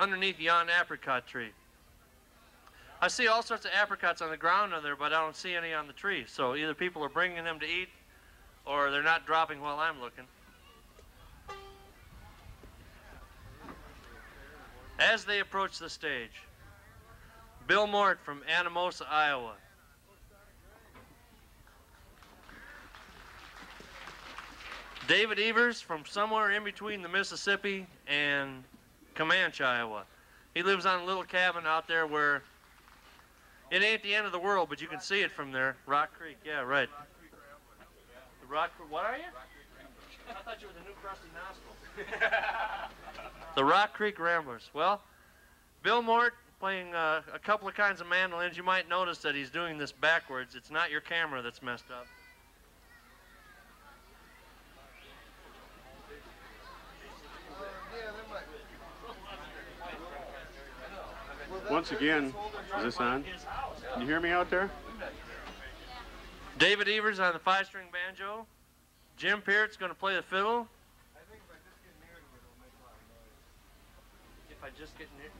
underneath yon apricot tree. I see all sorts of apricots on the ground on there, but I don't see any on the tree. So either people are bringing them to eat, or they're not dropping while I'm looking. As they approach the stage, Bill Mort from Anamosa, Iowa. David Evers from somewhere in between the Mississippi and Camanche, Iowa. He lives on a little cabin out there where it ain't the end of the world, but you can see it from there. Rock Creek, yeah, right. The Rock, Creek, what are you? I thought you were the new crusty nostril. the Rock Creek Ramblers. Well, Bill Mort playing uh, a couple of kinds of mandolins. You might notice that he's doing this backwards. It's not your camera that's messed up. Once again, is this on? Can you hear me out there? David Evers on the five-string banjo. Jim Peart's going to play the fiddle. If I just get near.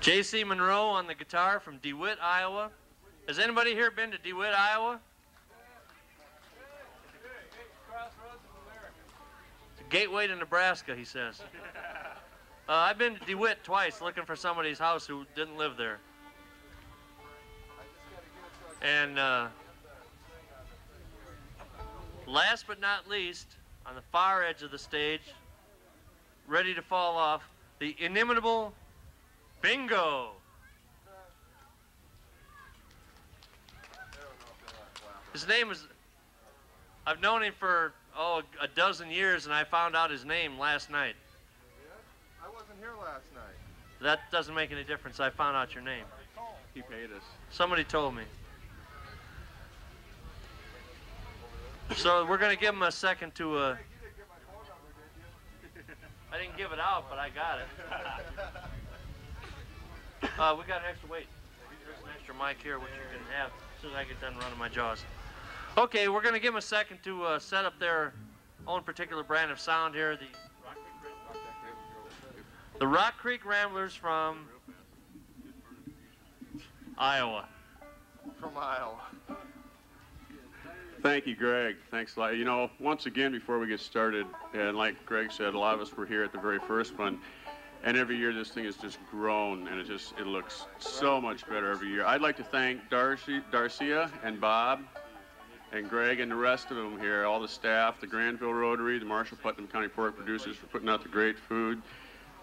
J.C. Monroe on the guitar from DeWitt, Iowa. Has anybody here been to DeWitt, Iowa? Gateway to Nebraska, he says. Uh, I've been to DeWitt twice looking for somebody's house who didn't live there. And uh, last but not least, on the far edge of the stage, ready to fall off, the inimitable Bingo. His name is, I've known him for oh, a dozen years, and I found out his name last night. Yeah? I wasn't here last night. That doesn't make any difference. I found out your name. He paid us. Somebody told me. So we're going to give him a second to. Uh, I didn't give it out, but I got it. Uh, we got an extra weight. There's an extra mic here, which you can have as soon as I get done running my jaws. Okay, we're going to give them a second to uh, set up their own particular brand of sound here. The the Rock Creek Ramblers from Iowa. From Iowa. Thank you, Greg. Thanks a lot. You know, once again, before we get started, and like Greg said, a lot of us were here at the very first one, and every year this thing has just grown, and it just it looks so much better every year. I'd like to thank Darcy, Darcia and Bob and Greg and the rest of them here, all the staff, the Granville Rotary, the Marshall Putnam County Pork Producers for putting out the great food,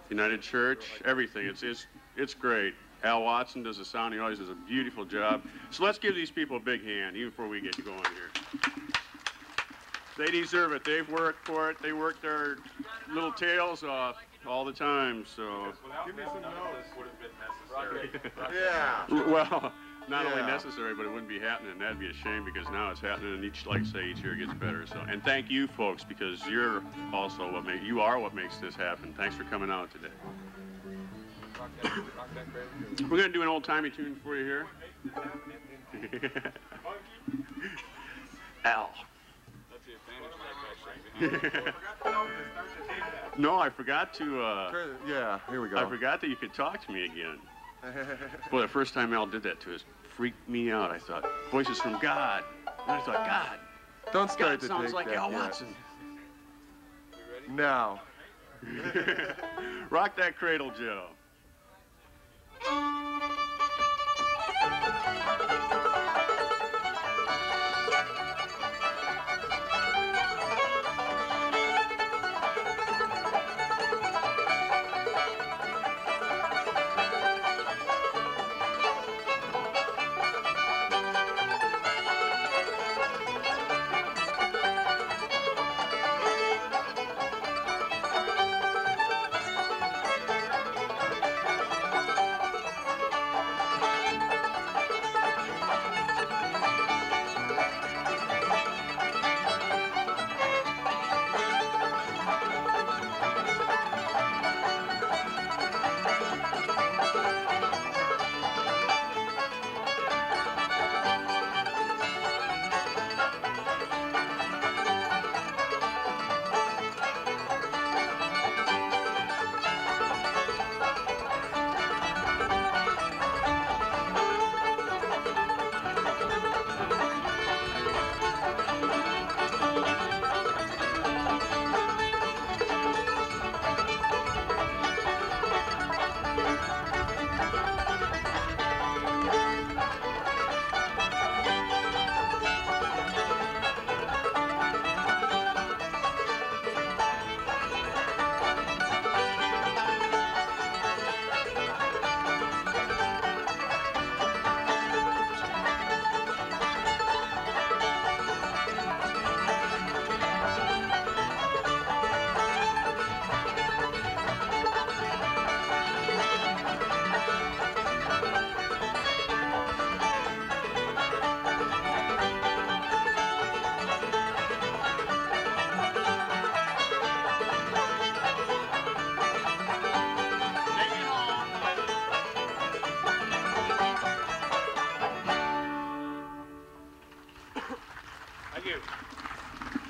United Church, everything. It's, it's, it's great. Al Watson does the sound. He always does a beautiful job. So let's give these people a big hand, even before we get going here. They deserve it. They've worked for it. They work their little tails off all the time. So. Give me some notes. would have been necessary. Yeah. Well, not only necessary, but it wouldn't be happening. That'd be a shame because now it's happening, and each, like say, each year gets better. So, and thank you, folks, because you're also what make you are what makes this happen. Thanks for coming out today. Rock that, rock that. We're gonna do an old timey tune for you here. Al. That's the advantage of that question. no, I forgot to. Uh, Yeah, here we go. I forgot that you could talk to me again. Boy, the first time Al did that to us freaked me out. I thought, voices from God. And I thought, God, Don't start God to sounds like that Al yet. Watson. Now. Rock that cradle, Joe.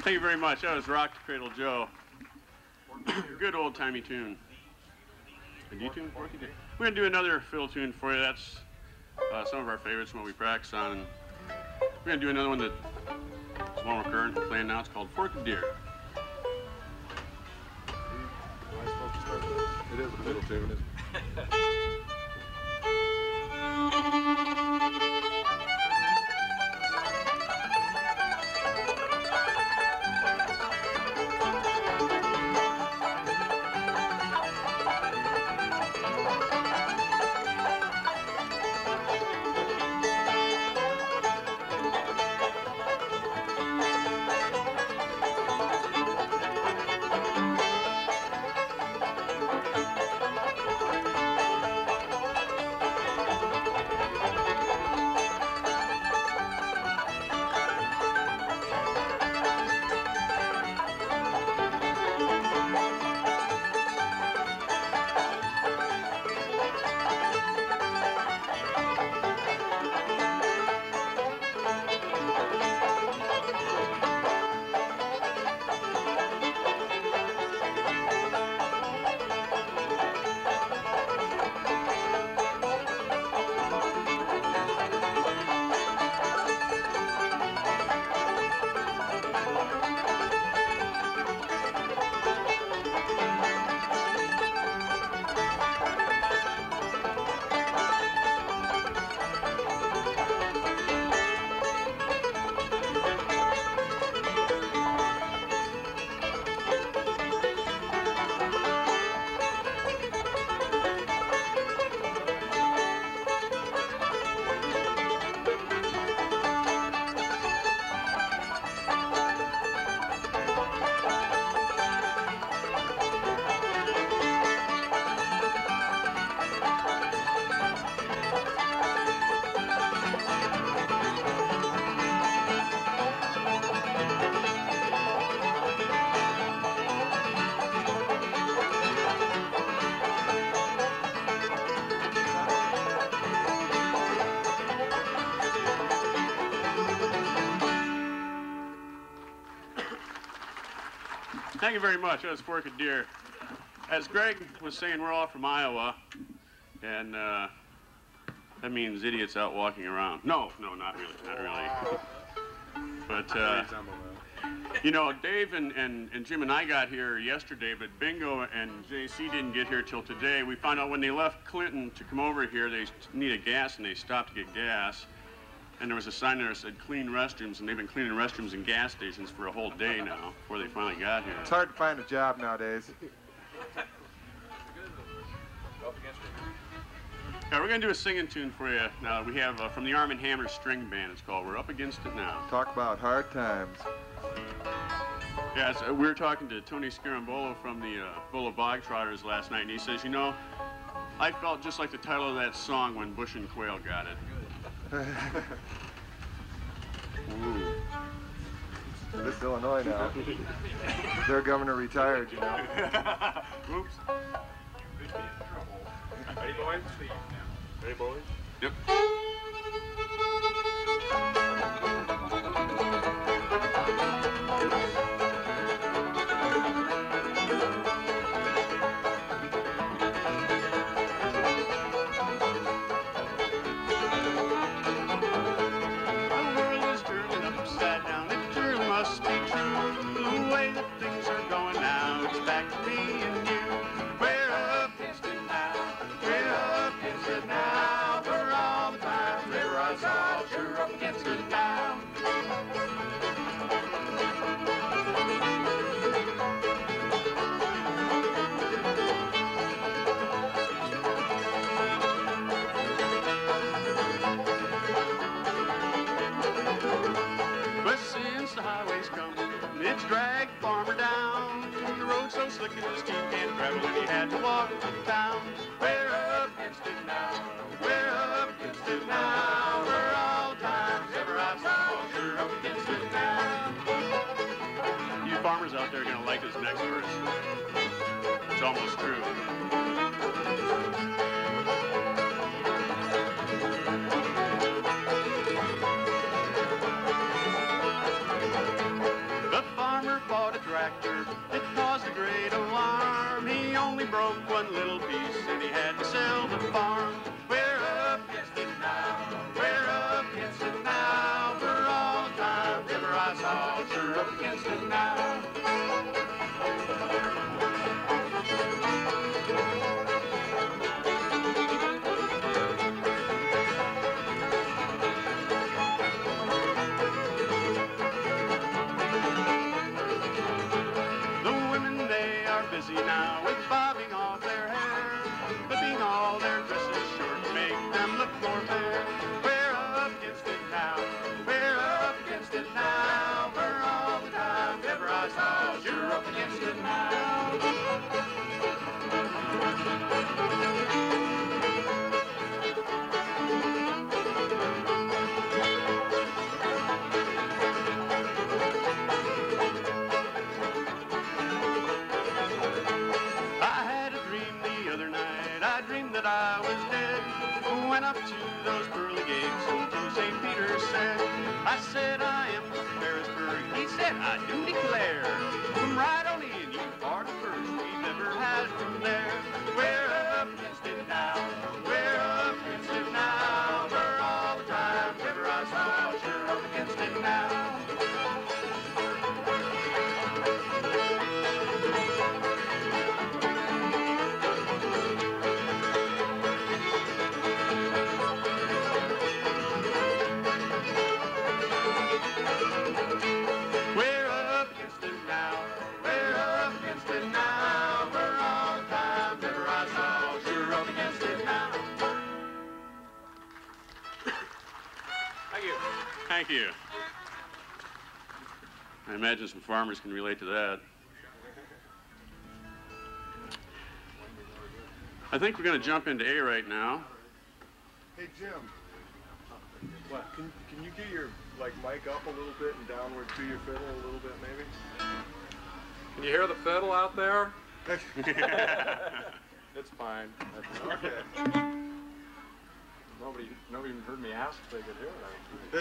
Thank you very much. That was Rock the Cradle Joe. Good old timey tune. A D tune? Forky. We're gonna do another fill tune for you. That's uh, some of our favorites from what we practice on. We're gonna do another one that is one we're playing now. It's called Forked Deer. Thank you very much. That was Forked Deer. As Greg was saying, we're all from Iowa, and uh, that means idiots out walking around. No, no, not really, not really. But uh, you know, Dave and, and, and Jim and I got here yesterday, but Bingo and JC didn't get here till today. We found out when they left Clinton to come over here, they needed gas and they stopped to get gas. And there was a sign there that said clean restrooms, and they've been cleaning restrooms and gas stations for a whole day now before they finally got here. It's hard to find a job nowadays. Up against it. Yeah, we're gonna do a singing tune for you now. We have uh, from the Arm and Hammer String Band. It's called "We're Up Against It Now." Talk about hard times. Yeah, so we were talking to Tony Scarambolo from the uh, Bolo Bog Trotters last night, and he says, you know, I felt just like the title of that song when Bush and Quayle got it. Ooh. This is Illinois now. Their governor retired, you know. Oops. Ready, boys? Ready, boys? Yep. He Thank you. I imagine some farmers can relate to that. I think we're going to jump into A right now. Hey Jim. What? Can, can you get your like mic up a little bit and downward to your fiddle a little bit maybe? Can you hear the fiddle out there? okay. It's fine. Nobody, nobody even heard me ask if they could hear it.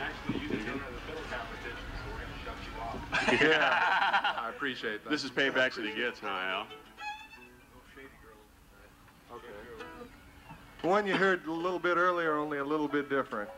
Actually, you didn't enter the fiddle competition, so we're gonna shut you off. Yeah, I appreciate that. This is payback that he gets, huh, Al? Okay. The one you heard a little bit earlier, only a little bit different.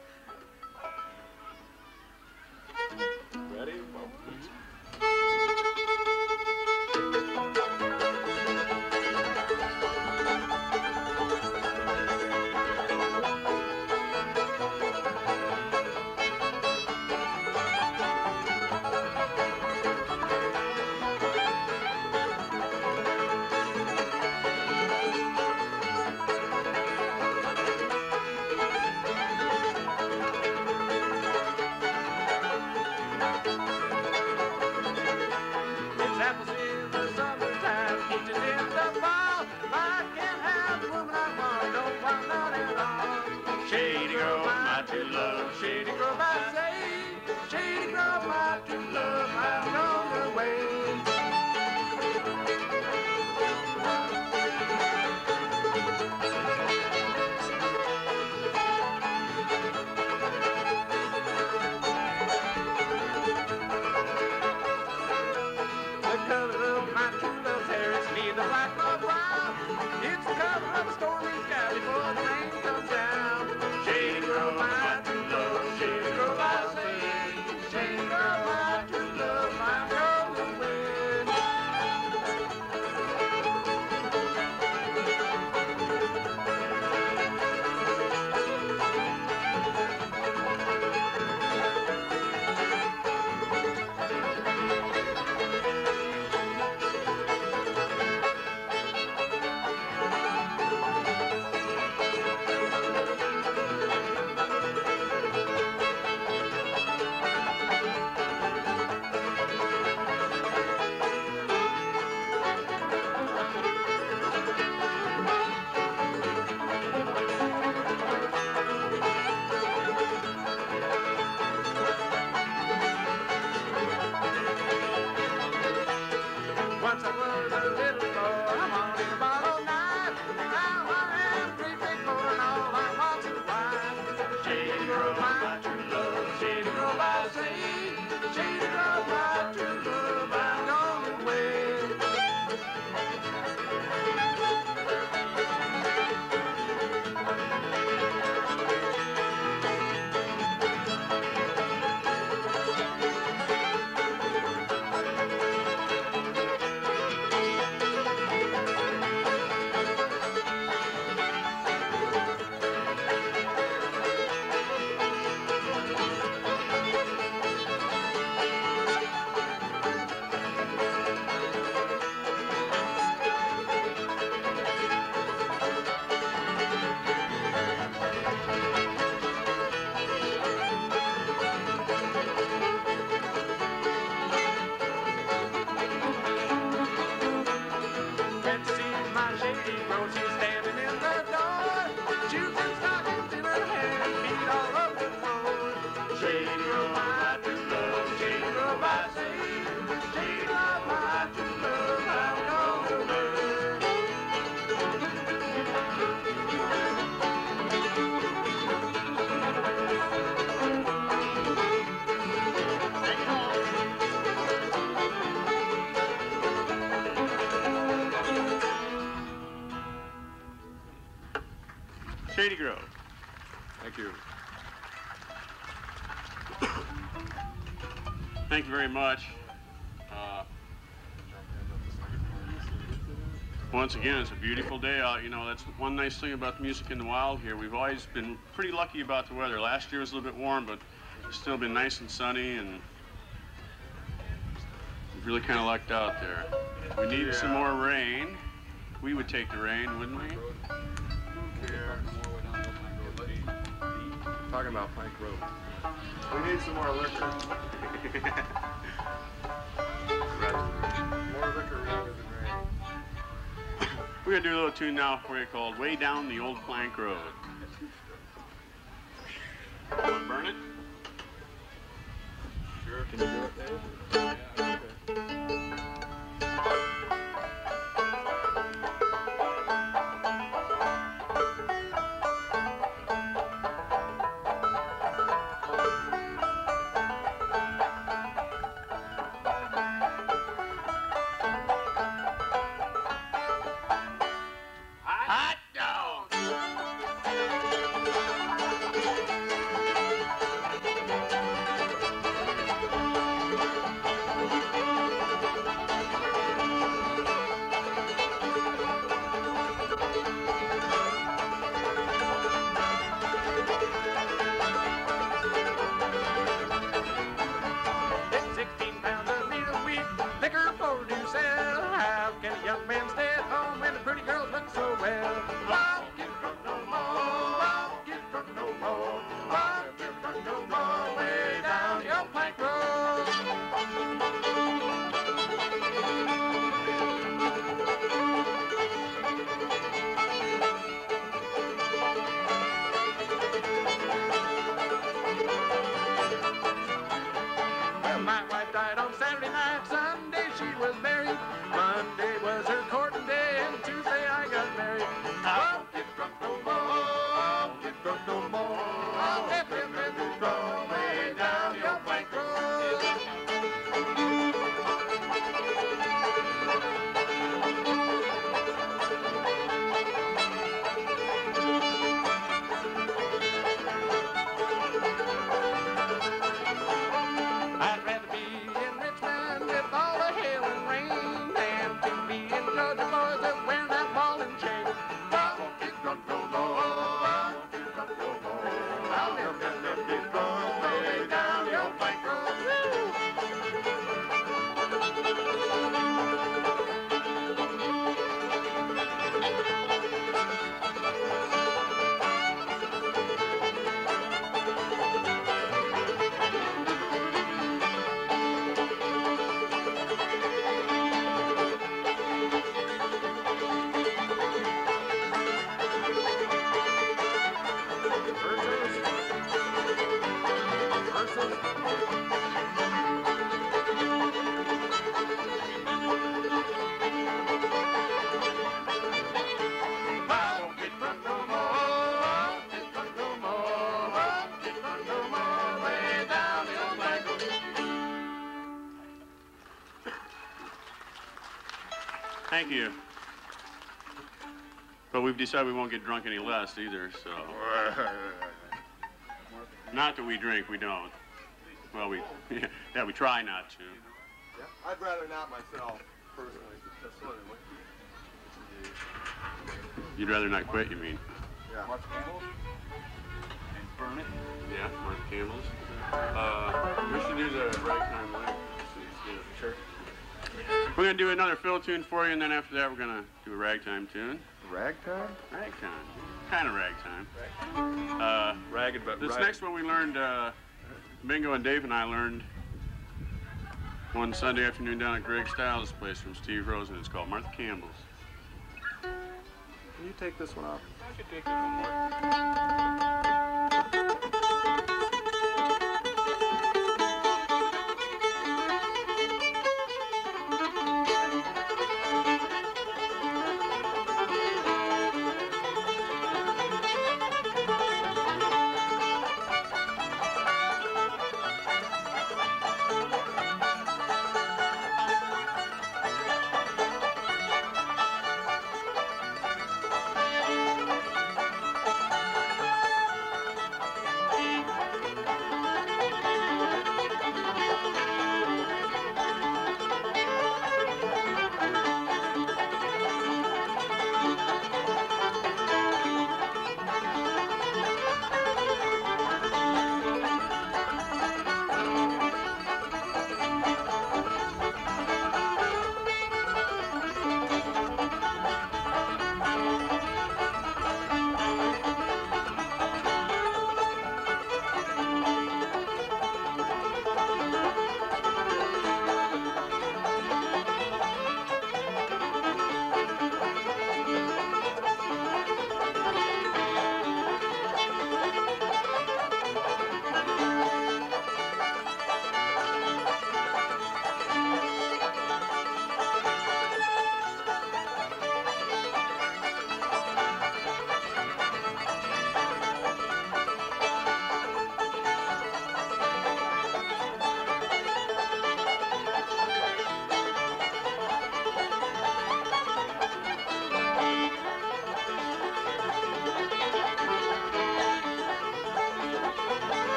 Shady Grove. Thank you. Thank you very much. Uh, once again, it's a beautiful day out. You know, that's one nice thing about the music in the wild here. We've always been pretty lucky about the weather. Last year was a little bit warm, but it's still been nice and sunny, and we've really kind of lucked out there. We need some more rain. We would take the rain, wouldn't we? Talking about Plank Road. We need some more liquor. More liquor rather than rain. We're gonna do a little tune now for you called "Way Down the Old Plank Road." Want to burn it? Sure. Can you do it, Thank you. But we've decided we won't get drunk any less either, so. Not that we drink, we don't. Well, we, yeah, we try not to. Yeah, I'd rather not myself, personally. You'd rather not quit, you mean? Yeah. Martha Campbell and burn it. Yeah, Martha Campbell's. Uh, we should do the right leg. Sure. We're gonna do another fill tune for you, and then after that, we're gonna do a ragtime tune. Ragtime? Ragtime, kind of ragtime. Uh, Ragged, but this right. next one we learned, uh, Bingo and Dave and I learned one Sunday afternoon down at Greg Steil's place from Steve Rosen. and it's called Martha Campbell's. Can you take this one off? I should take this one, Mark.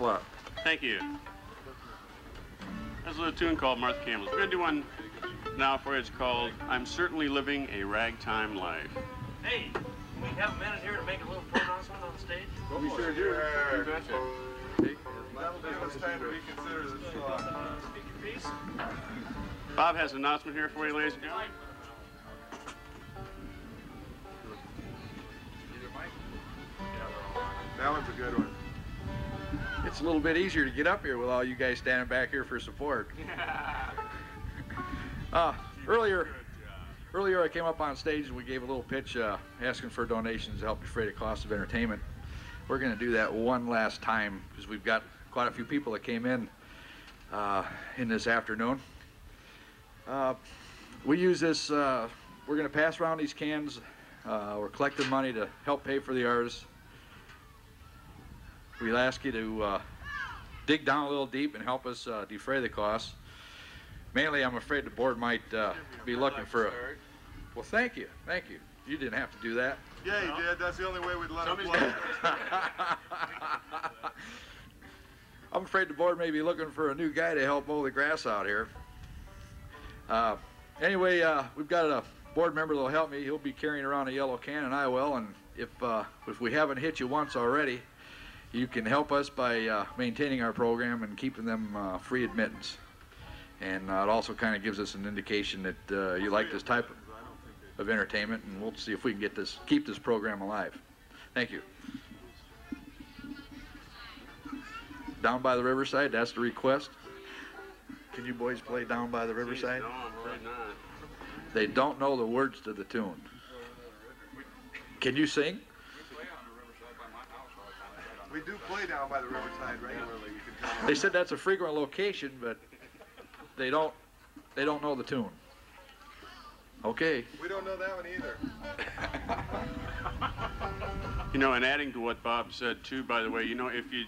Thanks a lot. Thank you. There's a little tune called Martha Campbell's. We're going to do one now for you. It's called I'm Certainly Living a Ragtime Life. Hey, can we have a minute here to make a little pronouncement on stage? We sure do. You betcha. That'll give us time to reconsider this song. Speak your piece. Bob has an announcement here for you, ladies and gentlemen. That one's a good one. It's a little bit easier to get up here with all you guys standing back here for support. Uh, earlier, earlier I came up on stage and we gave a little pitch uh, asking for donations to help defray the cost of entertainment. We're going to do that one last time because we've got quite a few people that came in uh, in this afternoon. Uh, we use this, uh, we're going to pass around these cans. Uh, we're collecting money to help pay for the artists. We'll ask you to uh, dig down a little deep and help us uh, defray the costs. Mainly, I'm afraid the board might uh, be looking for a. Well, thank you, thank you. You didn't have to do that. Yeah, you did. That's the only way we'd let him play. I'm afraid the board may be looking for a new guy to help mow the grass out here. Uh, anyway, uh, we've got a board member that'll help me. He'll be carrying around a yellow can, and I will. And if uh, if we haven't hit you once already, you can help us by uh, maintaining our program and keeping them uh, free admittance. And uh, it also kind of gives us an indication that uh, you like this type of, entertainment, and we'll see if we can get this keep this program alive. Thank you. Down by the riverside, that's the request. Can you boys play Down by the Riverside? They don't know the words to the tune. Can you sing? We do play down by the riverside regularly. You can tell. They said that's a frequent location, but they don't they don't know the tune. Okay. We don't know that one either. You know, and adding to what Bob said too, by the way, you know, if you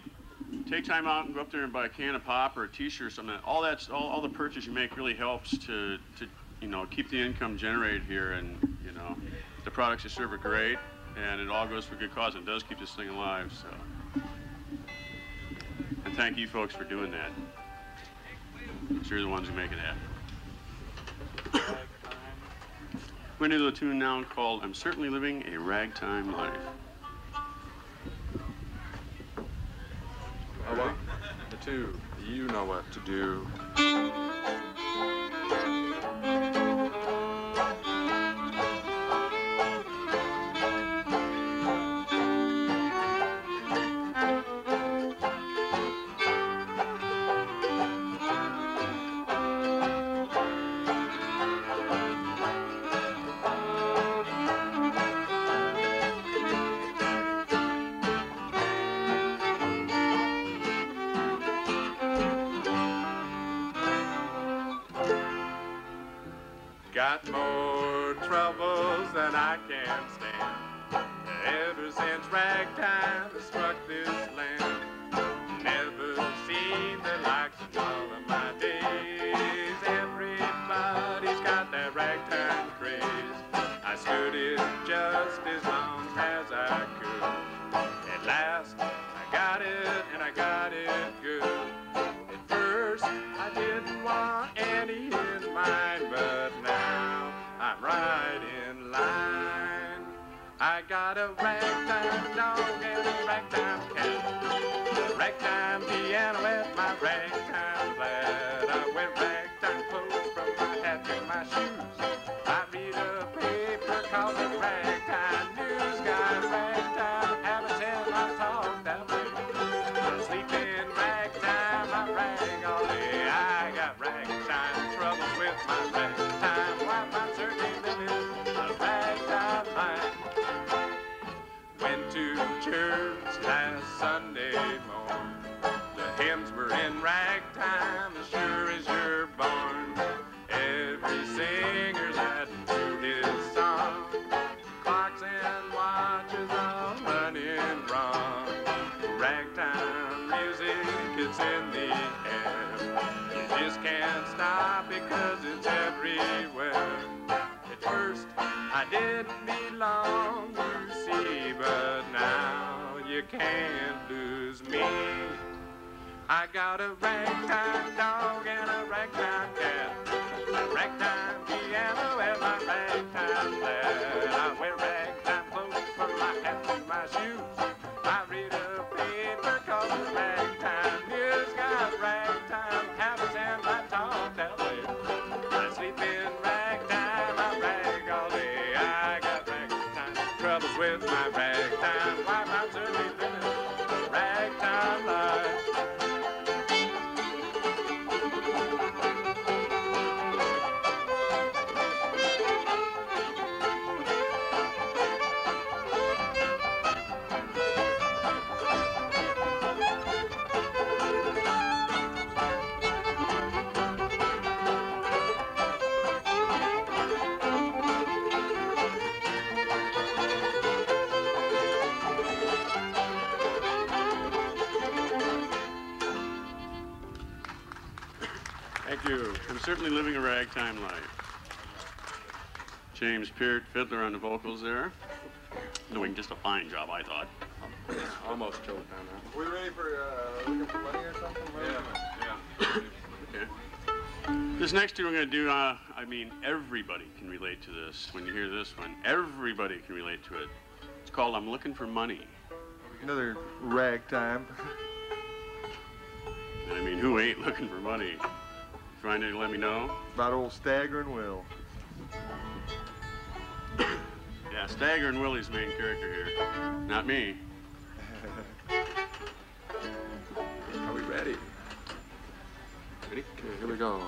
take time out and go up there and buy a can of pop or a T-shirt or something, all that's all, all the purchase you make really helps to, to you know keep the income generated here, and you know the products you serve are great, and it all goes for good cause. and does keep this thing alive. So, thank you folks for doing that. You're the ones who make it happen. To do a tune now called "I'm Certainly Living a Ragtime Life." One, The two, you know what to do. Than I can stand. Ever since ragtime I didn't belong, you see, but now you can't lose me. I got a ragtime dog and a ragtime cat, a ragtime piano and my ragtime lad. I wear ragtime clothes from my hat to my shoes. Certainly living a ragtime life. James Peart, fiddler on the vocals there. Doing just a fine job, I thought. Almost choked on that. We ready for uh, looking for money or something? What Yeah, we? Okay. This next two we're going to do, uh, I mean, everybody can relate to this. When you hear this one, everybody can relate to it. It's called I'm Looking for Money. Another ragtime. I mean, who ain't looking for money? Find it, let me know. About old staggering Will. Yeah, Staggering Willie's main character here. Not me. Are we ready? Ready? Okay, here we go.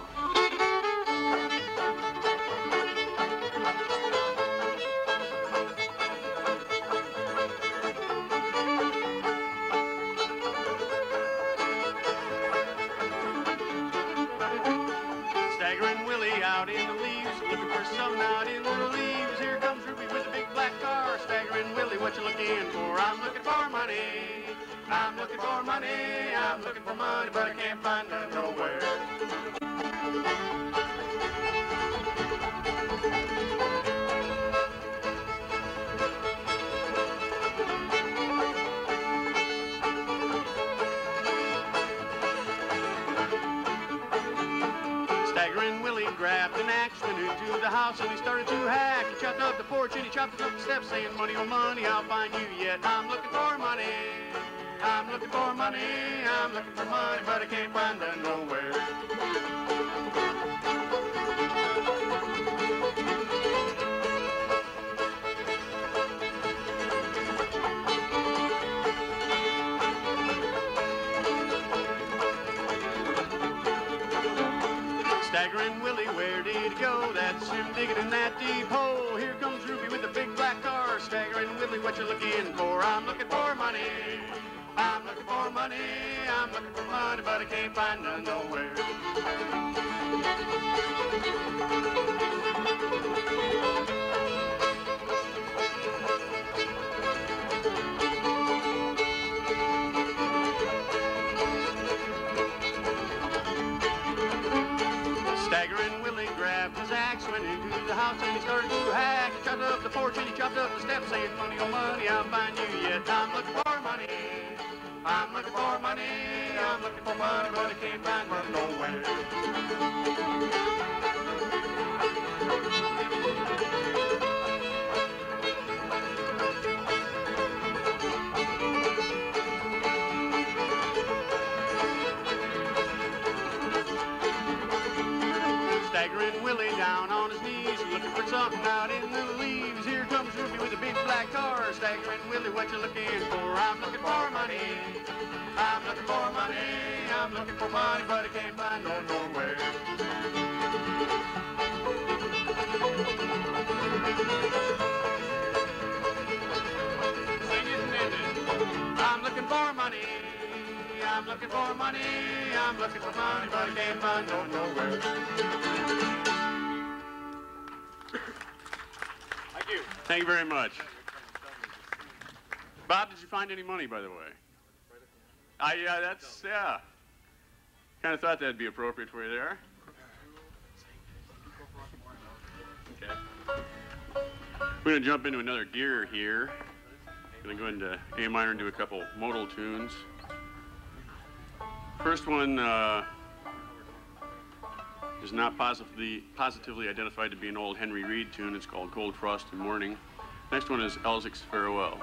Looking for money. I'm looking for money, but I can't find it nowhere. Staggering Willie, where did he go? That's him digging in that deep hole. Looking for money. I'm looking for money, but I can't find none nowhere. Staggering Willie grabbed his axe, the house and he started to hack. He chopped up the porch and he chopped up the steps, saying, Money, oh money, I'll find you yet. I'm looking for. I'm looking for money. I'm looking for money, but I can't find none nowhere. Staggering Willie, what you looking for? I'm looking for money. I'm looking for money. I'm looking for money, but I can't find no nowhere. Sing it. I'm looking for money. I'm looking for money. I'm looking for money, but I can't find no nowhere. Thank you. Thank you very much. Bob, did you find any money, by the way? I, yeah, that's, yeah. Kind of thought that'd be appropriate for you there. Okay. We're going to jump into another gear here. Gonna go into A minor and do a couple modal tunes. First one uh, is not positively positively identified to be an old Henry Reed tune. It's called Cold Frosty Morning. Next one is Elzic's Farewell.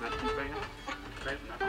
Not too bad. Okay, not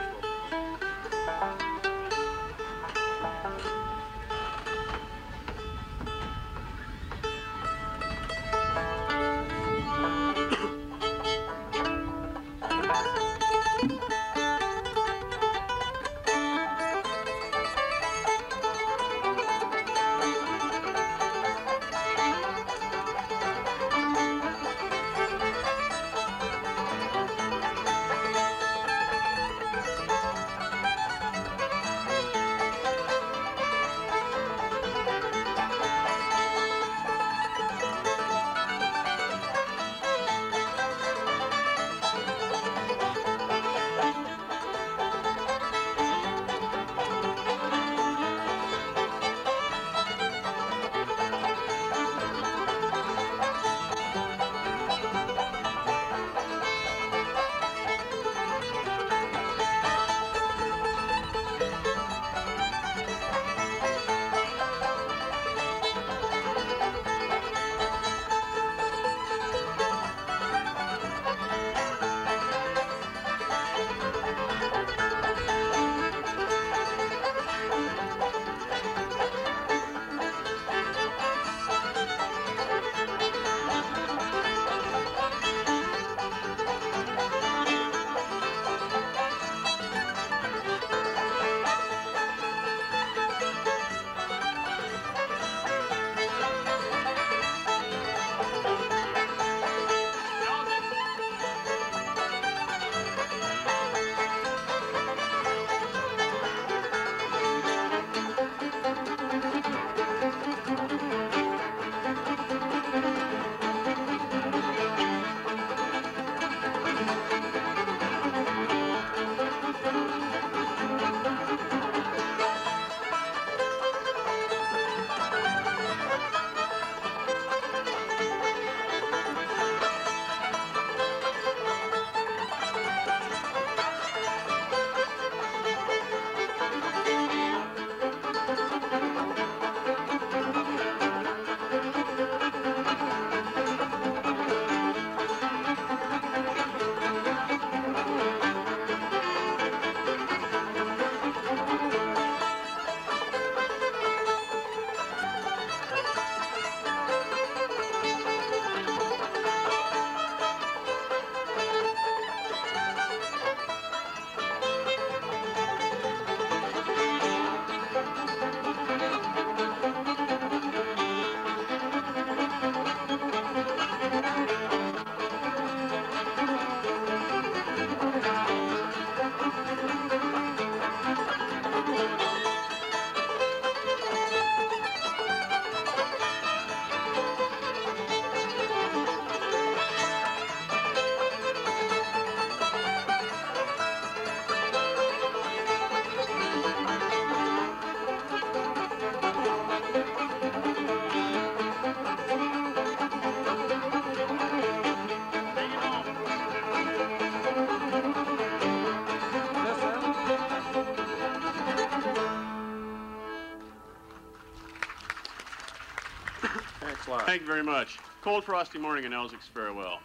Thank you very much. Cold Frosty Morning and Elzic's Farewell.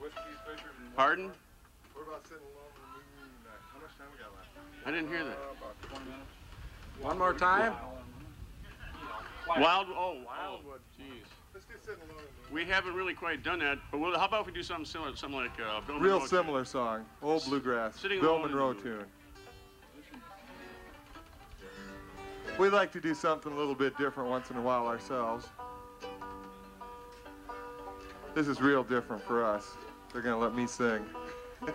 Whiskey Fisher. and- Pardon? What about sitting alone in the moon? How much time we got left? I didn't hear that. Uh, about 20 minutes. One more time. Wild, oh, Wildwood, jeez. Let's do sitting alone in the moon. We haven't really quite done that, but we'll, how about if we do something similar, something like uh, Bill Real Monroe? similar song. Old bluegrass. Sitting Bill Alone in the Monroe Moon. tune. We like to do something a little bit different once in a while ourselves. This is real different for us. They're gonna let me sing.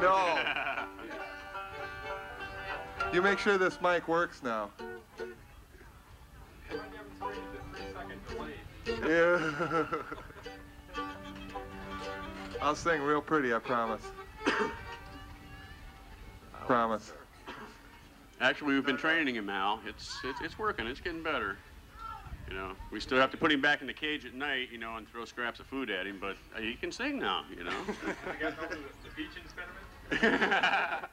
No. You make sure this mic works now. Yeah. I'll sing real pretty, I promise. promise. Actually, we've been training him, Al. It's, it's it's working. It's getting better. You know, we still have to put him back in the cage at night, you know, and throw scraps of food at him, but uh, he can sing now, you know. You got nothing the speech impediment?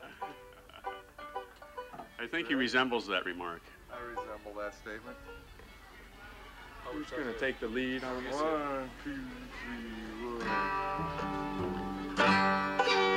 I think he resembles that remark. I resemble that statement. Who's gonna take the lead on this? One, two, three, one.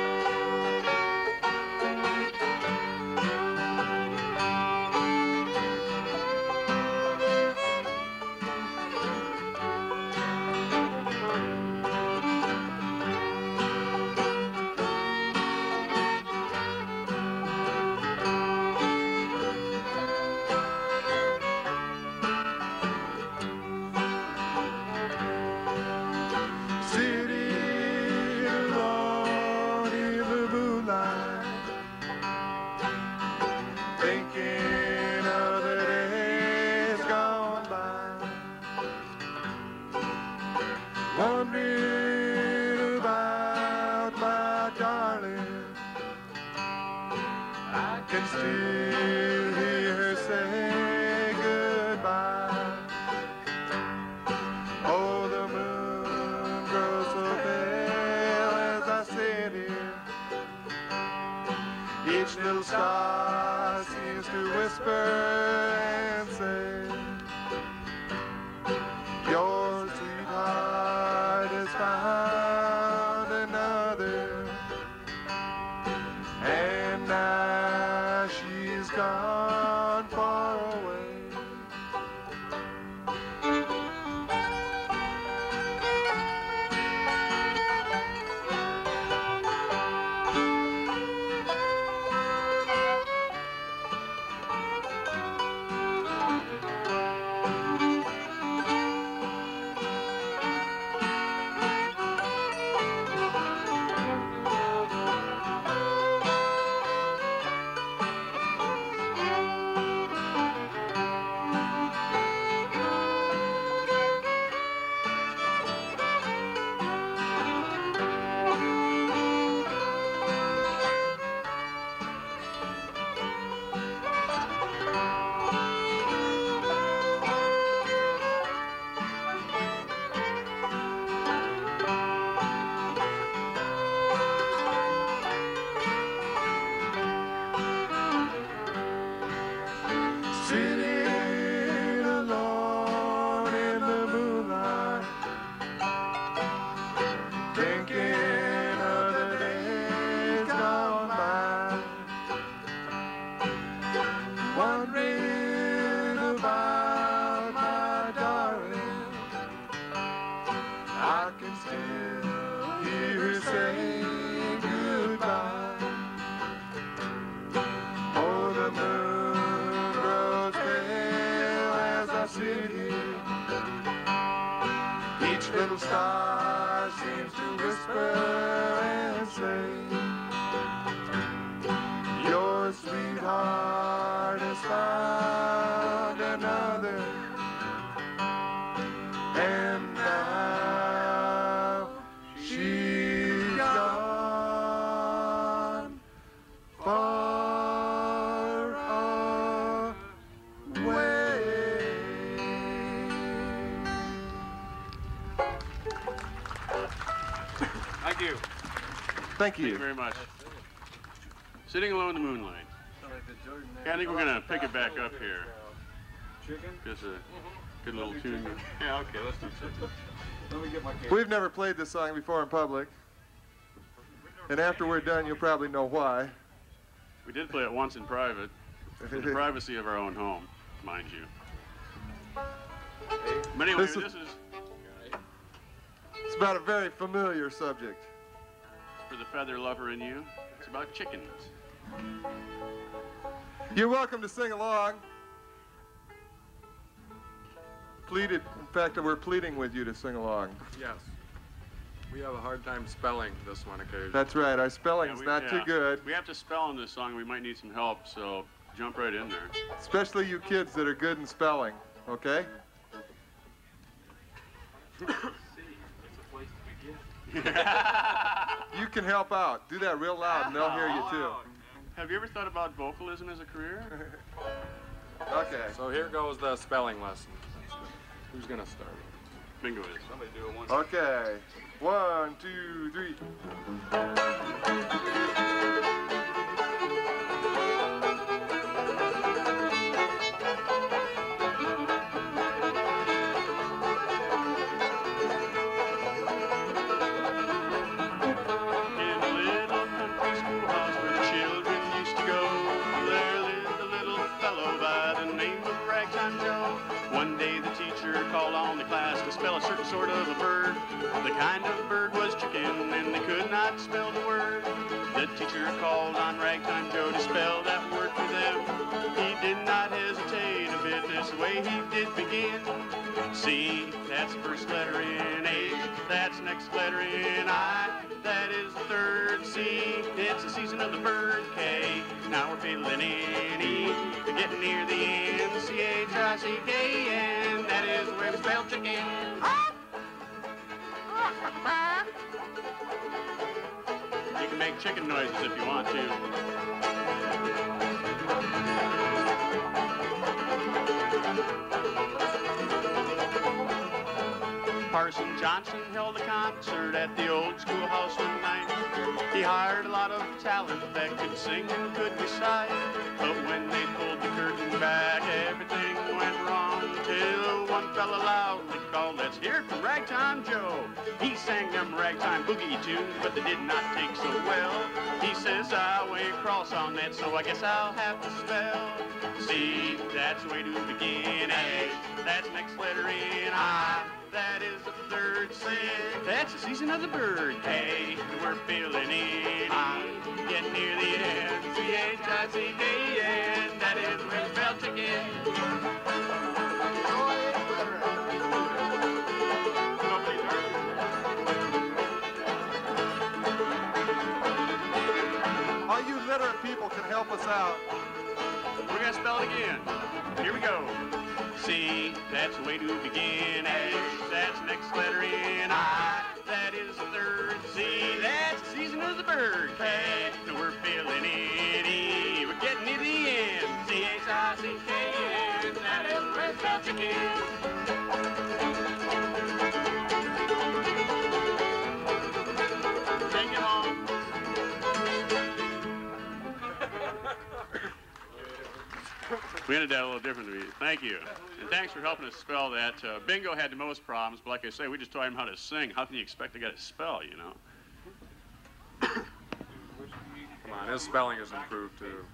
Thank you. Thank you you. very much. Sitting alone in the moonlight. Yeah, I think we're gonna pick it back up here. Chicken? Just a good little tune. Yeah, okay, let's do chicken. Let me get my cake. We've never played this song before in public. And after we're done, you'll probably know why. We did play it once in private, in the privacy of our own home, mind you. But anyway, This is- this is It's about a very familiar subject. For the feather lover in you. It's about chickens. You're welcome to sing along. Pleaded, in fact, we're pleading with you to sing along. Yes. We have a hard time spelling this one occasionally. That's right, our spelling's we- not too good, We have to spell in this song. We might need some help, so jump right in there. especially you kids that are good in spelling, okay? You can help out. Do that real loud and they'll hear you oh, too. have you ever thought about vocalism as a career? Okay. So here goes the spelling lesson. Who's gonna start? Bingo is. Somebody do it once. Okay. One, two, three. It's the season of the bird K. Now we're feeling in E, we're getting near the end, C-H-I-C-K-N, that is way we spell chicken. You can make chicken noises if you want to. Parson Johnson held a concert at the talent that could sing and could recite. But when they pulled the curtain back, everything. Till one fella loudly called, Let's hear it from Ragtime Joe. He sang them ragtime boogie tunes, but they did not take so well. He says, I went cross on that, so I guess I'll have to spell. C, that's the way to begin. A, that's next letter in I. That is the third C. That's the season of the bird. K, we're feeling in. I, getting near the end. C H I C K N. That is where we spell chicken. Help us out. We're gonna spell it again. Here we go. C, that's the way to begin. A, that's next letter in. I, that is the third. C, that's the season of the bird. K, now we're feeling it. E, we're getting near the end. C H I C K N, that is where spell chicken. We ended that a little differently. Thank you. And thanks for helping us spell that. Uh, Bingo had the most problems, but like I say, we just taught him how to sing. How can you expect to get to spell, you know? Come on, his spelling has improved too.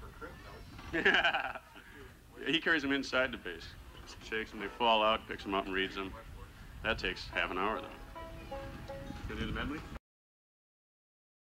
Yeah. He carries them inside the bass. Shakes them, they fall out, picks them up and reads them. That takes half an hour, though. Gonna do the medley?